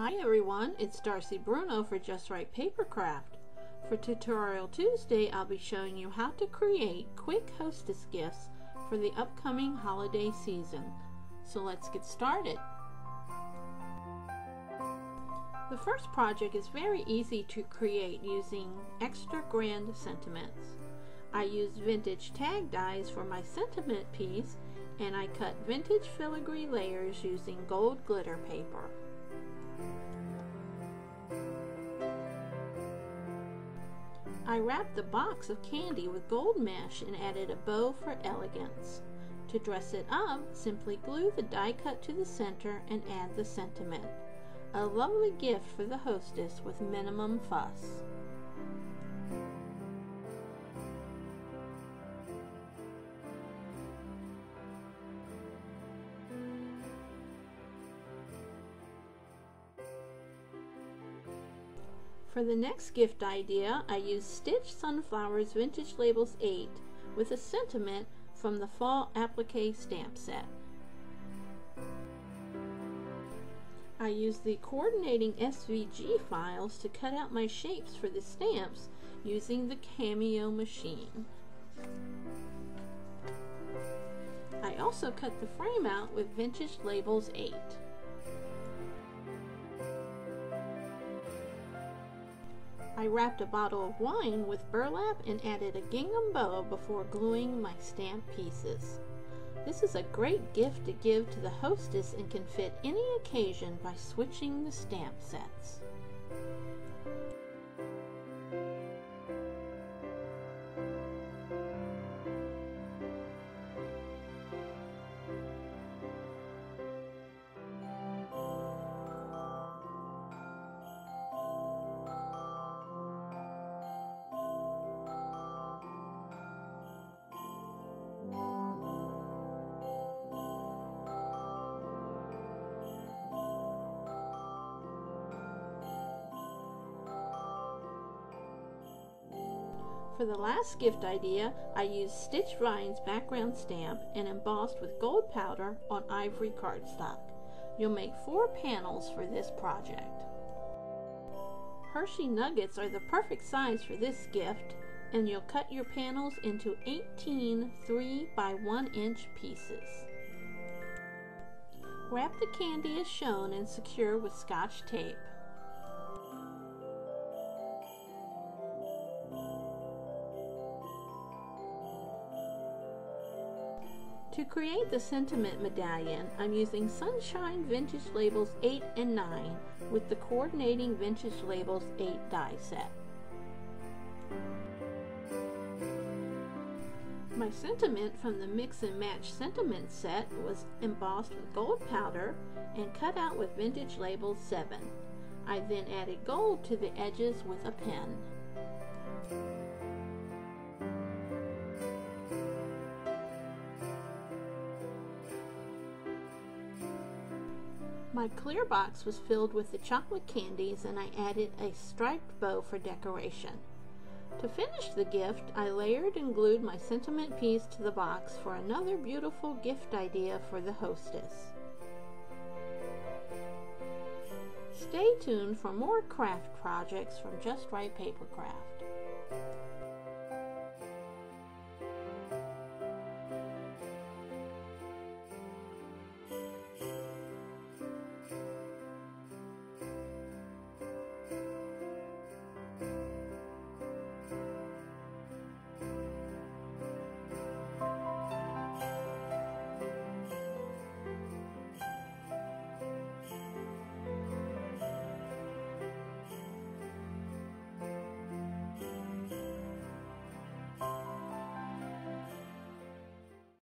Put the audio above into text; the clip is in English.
Hi everyone, it's Darsie Bruno for JustRite Papercraft. For Tutorial Tuesday, I'll be showing you how to create quick hostess gifts for the upcoming holiday season. So let's get started. The first project is very easy to create using extra grand sentiments. I used vintage tag dies for my sentiment piece and I cut vintage filigree layers using gold glitter paper. I wrapped the box of candy with gold mesh and added a bow for elegance. To dress it up, simply glue the die cut to the center and add the sentiment. A lovely gift for the hostess with minimum fuss. For the next gift idea, I used Stitch Sunflowers Vintage Labels 8 with a sentiment from the Fall Applique stamp set. I used the coordinating SVG files to cut out my shapes for the stamps using the Cameo machine. I also cut the frame out with Vintage Labels 8. I wrapped a bottle of wine with burlap and added a gingham bow before gluing my stamp pieces. This is a great gift to give to the hostess and can fit any occasion by switching the stamp sets. For the last gift idea, I used Stitch Vines background stamp and embossed with gold powder on ivory cardstock. You'll make four panels for this project. Hershey Nuggets are the perfect size for this gift, and you'll cut your panels into 18 3 by 1 inch pieces. Wrap the candy as shown and secure with scotch tape. To create the sentiment medallion, I'm using Sunshine Vintage Labels 8 and 9 with the coordinating Vintage Labels 8 die set. My sentiment from the Mix and Match Sentiment set was embossed with gold powder and cut out with Vintage Labels 7. I then added gold to the edges with a pen. My clear box was filled with the chocolate candies and I added a striped bow for decoration. To finish the gift, I layered and glued my sentiment piece to the box for another beautiful gift idea for the hostess. Stay tuned for more craft projects from JustRite Papercraft.